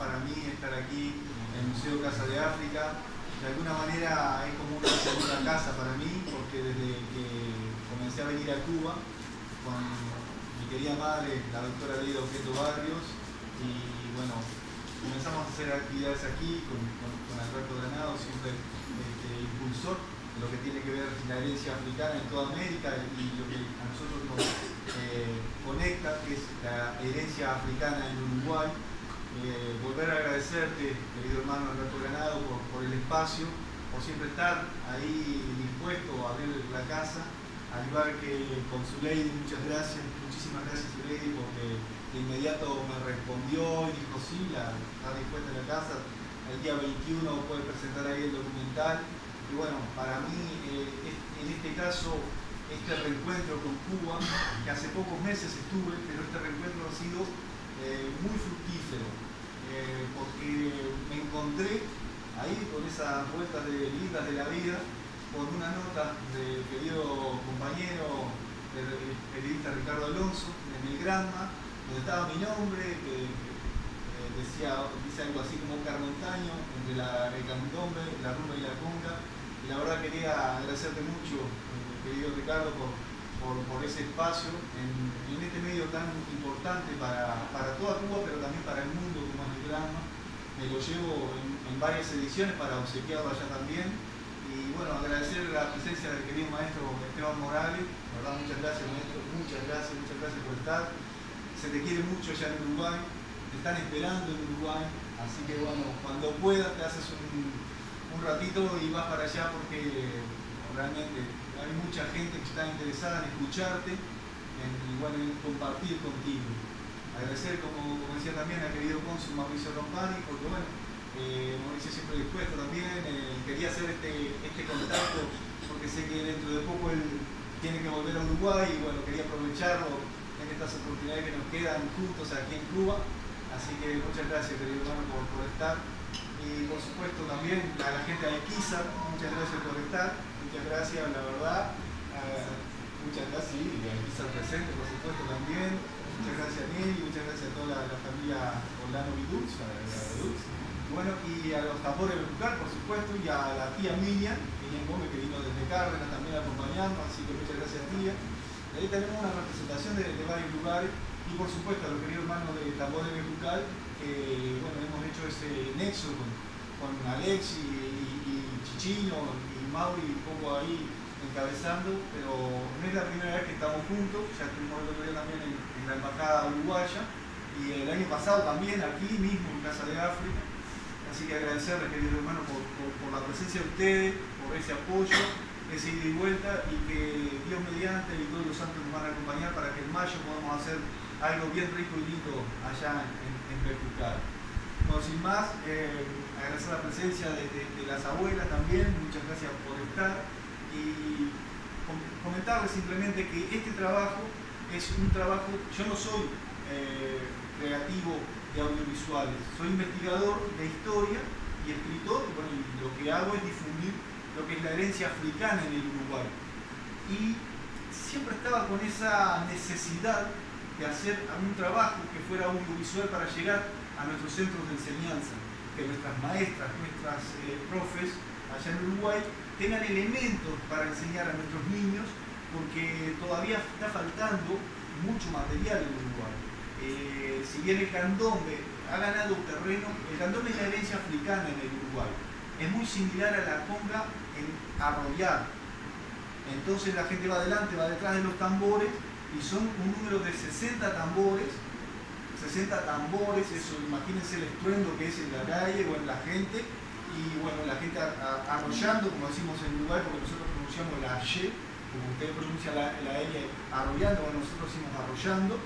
para mí estar aquí en el Museo Casa de África. De alguna manera es como una segunda casa para mí, porque desde que comencé a venir a Cuba con mi querida madre, la doctora Leida Oqueto Barrios, y bueno, comenzamos a hacer actividades aquí con, Alberto Granado, siempre este, impulsor de lo que tiene que ver con la herencia africana en toda América y lo que a nosotros nos eh, conecta, que es la herencia africana en Uruguay. Eh, volver a agradecerte, querido hermano Alberto Granado, por, el espacio, por siempre estar ahí dispuesto a abrir la casa, al igual que con su ley, muchas gracias, muchísimas gracias Lady, porque de inmediato me respondió y dijo, sí, la, está dispuesta la casa, el día 21 puede presentar ahí el documental. Y bueno, para mí, eh, en este caso, este reencuentro con Cuba, que hace pocos meses estuve, pero este reencuentro ha sido eh, muy fructífero, eh, porque me encontré ahí con esas vueltas de lindas de la vida, con una nota del querido compañero, el periodista Ricardo Alonso, en el Granma, donde estaba mi nombre, que, eh, decía, dice algo así como un carmontaño entre la, el candombe, la rumba y la conga. Y la verdad quería agradecerte mucho, querido Ricardo, por, por, ese espacio en, este medio tan importante para, para, toda Cuba, pero también para el mundo como es el Granma. Me lo llevo en, varias ediciones para obsequiarlo allá también. Y bueno, agradecer la presencia del querido maestro Esteban Morales. verdad, muchas gracias maestro, muchas gracias, muchas gracias por estar se te quiere mucho ya en Uruguay, te están esperando en Uruguay, así que bueno, cuando puedas te haces un, ratito y vas para allá porque realmente hay mucha gente que está interesada en escucharte en, igual en compartir contigo. Agradecer, como, decía también, al querido cónsul Mauricio Rompani, porque bueno, eh, Mauricio siempre dispuesto también, eh, quería hacer este, este contacto porque sé que dentro de poco él tiene que volver a Uruguay y bueno, quería aprovecharlo en estas oportunidades que nos quedan juntos aquí en Cuba. Así que muchas gracias, querido hermano, por, estar. Y por supuesto a la gente de Kizar, muchas gracias por estar. Muchas gracias, la verdad. Uh, muchas gracias, y a Kizar presente, por supuesto, también. Muchas gracias a Nelly, muchas gracias a toda la, familia Orlando Vidux, a Bueno, y a los tambores de Bucar, por supuesto, y a la tía Miriam, Miriam Gómez, que vino desde Cárdenas también acompañando, así que muchas gracias tía. Ahí tenemos una representación de, varios lugares y por supuesto a los queridos hermanos de Tambor de Bejucal, que bueno, hemos hecho ese nexo con, con Alexi y, Chichino y Mauri un poco ahí encabezando, pero no es la primera vez que estamos juntos, ya estuvimos el otro día también en, la Embajada Uruguaya y el año pasado también aquí mismo en Casa de África. Así que agradecerles, queridos hermanos, por, por la presencia de ustedes, por ese apoyo ese ida y vuelta y que Dios mediante y todos los santos nos van a acompañar para que en mayo podamos hacer algo bien rico y lindo allá en, en Bueno, sin más, eh, agradecer la presencia de, las abuelas también, muchas gracias por estar y comentarles simplemente que este trabajo es un trabajo, yo no soy eh, creativo de audiovisuales, soy investigador de historia y escritor, bueno, y lo que hago es difundir lo que es la herencia africana en el Uruguay. Y siempre estaba con esa necesidad de hacer algún trabajo que fuera audiovisual para llegar a nuestros centros de enseñanza, que nuestras maestras, nuestras eh, profes allá en Uruguay tengan elementos para enseñar a nuestros niños, porque todavía está faltando mucho material en Uruguay. Eh, si bien el candombe ha ganado terreno, el candombe es la herencia africana en el Uruguay es muy similar a la conga en arrollar. Entonces la gente va adelante, va detrás de los tambores y son un número de 60 tambores, 60 tambores, eso imagínense el estruendo que es en la calle o en la gente, y bueno, la gente arrollando, como decimos en Uruguay, porque nosotros pronunciamos la Y, como usted pronuncia la, la L, arrollando, bueno, nosotros decimos arrollando,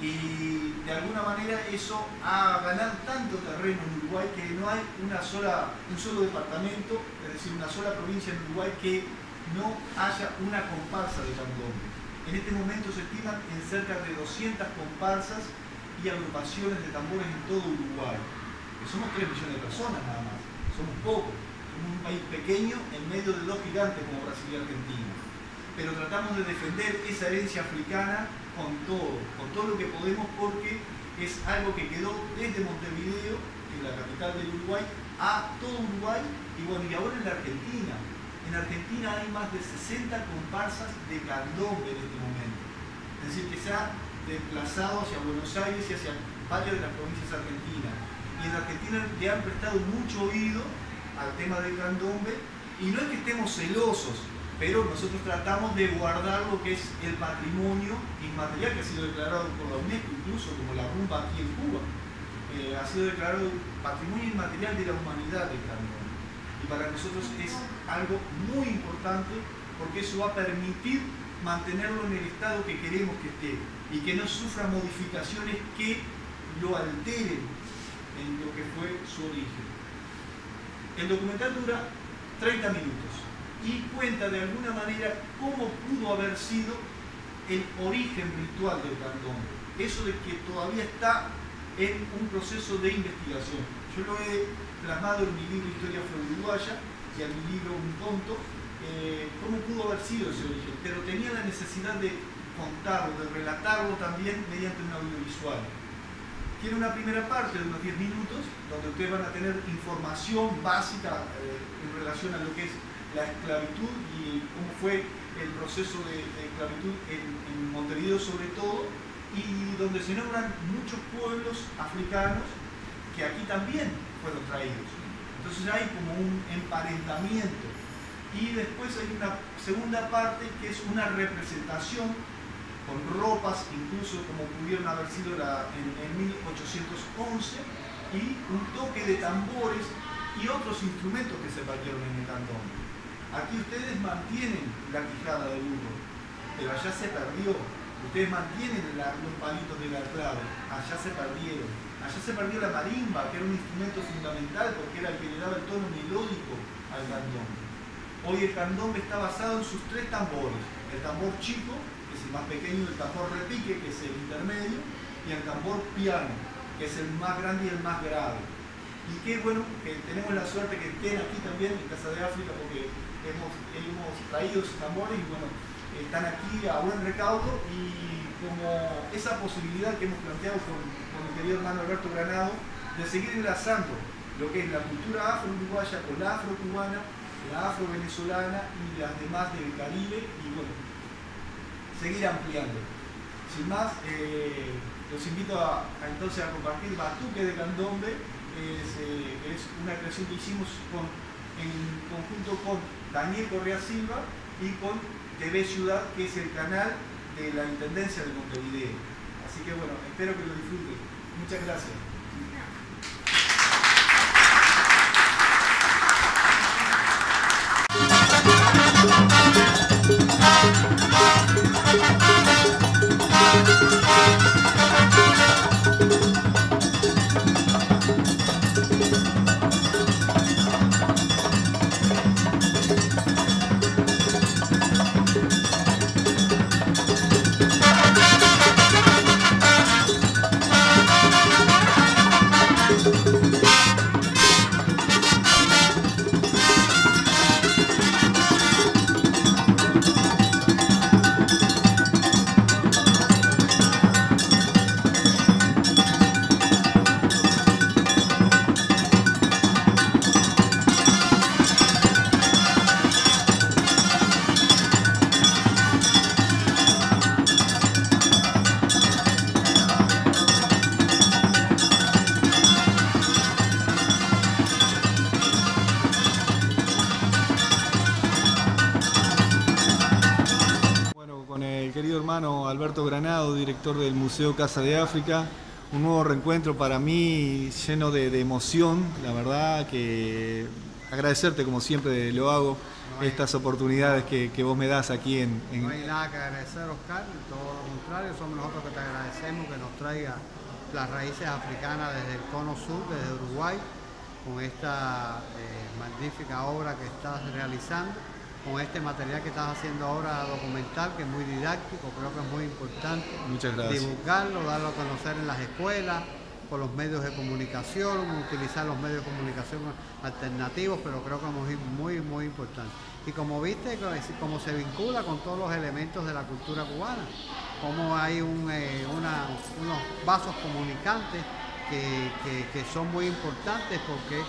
y de alguna manera eso ha ganado tanto terreno en Uruguay que no hay una sola, un solo departamento, es decir, una sola provincia en Uruguay que no haya una comparsa de candombe. En este momento se estiman en cerca de 200 comparsas y agrupaciones de tambores en todo Uruguay. Somos 3 millones de personas nada más, somos pocos, somos un país pequeño en medio de dos gigantes como Brasil y Argentina. Pero tratamos de defender esa herencia africana con todo, con todo lo que podemos porque es algo que quedó desde Montevideo, que es la capital del Uruguay, a todo Uruguay y bueno, y ahora en la Argentina. En Argentina hay más de 60 comparsas de candombe en este momento. Es decir, que se desplazado hacia Buenos Aires y hacia varias de las provincias argentinas. Y en Argentina le han prestado mucho oído al tema del candombe y no es que estemos celosos, pero nosotros tratamos de guardar lo que es el patrimonio inmaterial que ha sido declarado por la UNESCO, incluso como la rumba aquí en Cuba. Eh, ha sido declarado patrimonio inmaterial de la humanidad del candombe. Y para nosotros es algo muy importante porque eso va a permitir mantenerlo en el estado que queremos que esté y que no sufra modificaciones que lo alteren en lo que fue su origen. El documental dura 30 minutos y cuenta de alguna manera cómo pudo haber sido el origen ritual del candombe. Eso de que todavía está en un proceso de investigación. Yo lo he plasmado en mi libro Historia Uruguaya y en mi libro Un Tonto, eh, cómo pudo haber sido ese origen, pero tenía la necesidad de contarlo, de relatarlo también mediante un audiovisual. Tiene una primera parte de unos 10 minutos donde ustedes van a tener información básica eh, en relación a lo que es la esclavitud y cómo fue el proceso de, esclavitud en, en Montevideo sobre todo, y donde se nombran muchos pueblos africanos que aquí también fueron traídos. Entonces hay como un emparentamiento. Y después hay una segunda parte que es una representación con ropas, incluso como pudieron haber sido en, en 1811, y un toque de tambores y otros instrumentos que se perdieron en el cantón. Aquí ustedes mantienen la quijada de burro, pero allá se perdió. Ustedes mantienen los palitos de la clave, allá se perdieron. Allá se perdió la marimba, que era un instrumento fundamental porque era el que le daba el tono melódico al candombe. Hoy el candombe está basado en sus tres tambores. El tambor chico, es el más pequeño, el tambor repique, que es el intermedio, y el tambor piano, que es el más grande y el más grave. Y qué bueno que tenemos la suerte que estén aquí también en Casa de África porque hemos, hemos traído esos tambores y bueno, están aquí a buen recaudo y como esa posibilidad que hemos planteado con, con mi querido hermano Alberto Granado de seguir enlazando lo que es la cultura afro-uruguaya con la afro-cubana, la afro-venezolana y las demás del Caribe y bueno, seguir ampliando. Sin más, eh, los invito a, entonces a compartir Batuque de Candombe, es, eh, una creación que hicimos en conjunto con Daniel Correa Silva y con TV Ciudad, que es el canal de la Intendencia de Montevideo. Así que bueno, espero que lo disfruten. Muchas gracias. Alberto Granado, director del Museo Casa de África. Un nuevo reencuentro para mí lleno de, emoción, la verdad que agradecerte como siempre lo hago, estas oportunidades que, vos me das aquí en, No hay nada que agradecer Oscar, todo lo contrario, somos nosotros que te agradecemos que nos traiga las raíces africanas desde el cono sur, desde Uruguay, con esta eh, magnífica obra que estás realizando con este material que estás haciendo ahora documental, que es muy didáctico, creo que es muy importante. Muchas gracias. Divulgarlo, darlo a conocer en las escuelas, por los medios de comunicación, utilizar los medios de comunicación alternativos, pero creo que es muy, muy, importante. Y como viste, como se vincula con todos los elementos de la cultura cubana, cómo hay un, eh, unos vasos comunicantes que, son muy importantes porque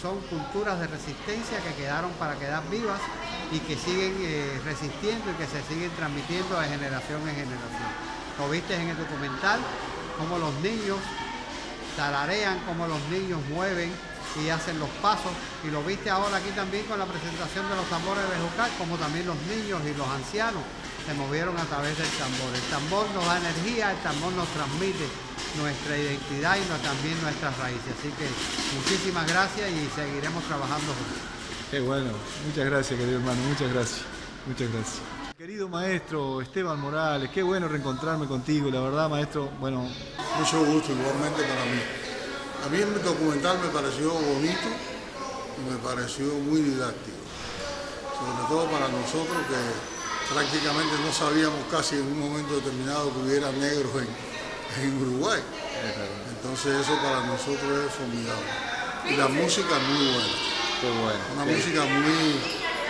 son culturas de resistencia que quedaron para quedar vivas y que siguen eh, resistiendo y que se siguen transmitiendo de generación en generación. Lo viste en el documental, cómo los niños tararean, cómo los niños mueven y hacen los pasos. Y lo viste ahora aquí también con la presentación de los tambores de Bejucal, como también los niños y los ancianos se movieron a través del tambor. El tambor nos da energía, el tambor nos transmite nuestra identidad y también nuestras raíces. Así que muchísimas gracias y seguiremos trabajando juntos. Qué bueno, muchas gracias querido hermano, muchas gracias, muchas gracias. Querido maestro Esteban Morales, qué bueno reencontrarme contigo, la verdad maestro, bueno... Mucho gusto igualmente para mí. A mí el documental me pareció bonito y me pareció muy didáctico, sobre todo para nosotros que prácticamente no sabíamos casi en un momento determinado que hubiera negros en, en Uruguay. Entonces eso para nosotros es formidable. Y la música es muy buena. Una música muy,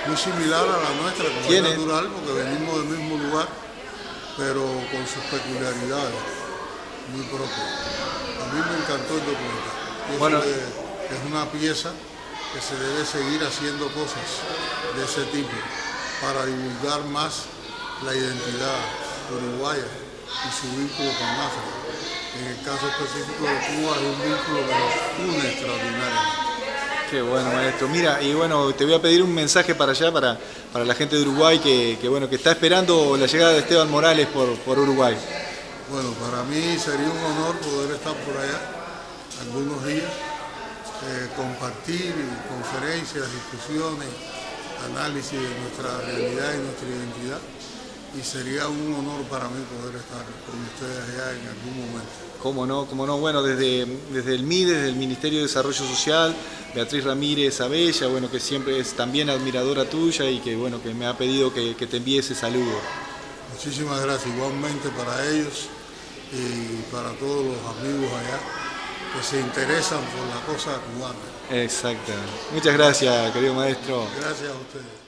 muy similar a la nuestra, como es natural, porque venimos del mismo lugar, pero con sus peculiaridades muy propias. A mí me encantó el documental. Bueno. es una pieza que se debe seguir haciendo cosas de ese tipo para divulgar más la identidad uruguaya y su vínculo con África. En el caso específico de Cuba es un vínculo que nos une extraordinariamente. Qué bueno, maestro. Mira, y bueno, te voy a pedir un mensaje para allá, para, para la gente de Uruguay, que, bueno, que está esperando la llegada de Esteban Morales por, por Uruguay. Bueno, para mí sería un honor poder estar por allá algunos días, eh, compartir conferencias, discusiones, análisis de nuestra realidad y nuestra identidad y sería un honor para mí poder estar con ustedes allá en algún momento. Cómo no, cómo no. Bueno, desde, desde el MIDE, desde el Ministerio de Desarrollo Social, Beatriz Ramírez Abella, bueno, que siempre es también admiradora tuya y que, bueno, que me ha pedido que, te envíe ese saludo. Muchísimas gracias, igualmente para ellos y para todos los amigos allá que se interesan por la cosa cubana. Exacto. Muchas gracias, querido maestro. Gracias a ustedes.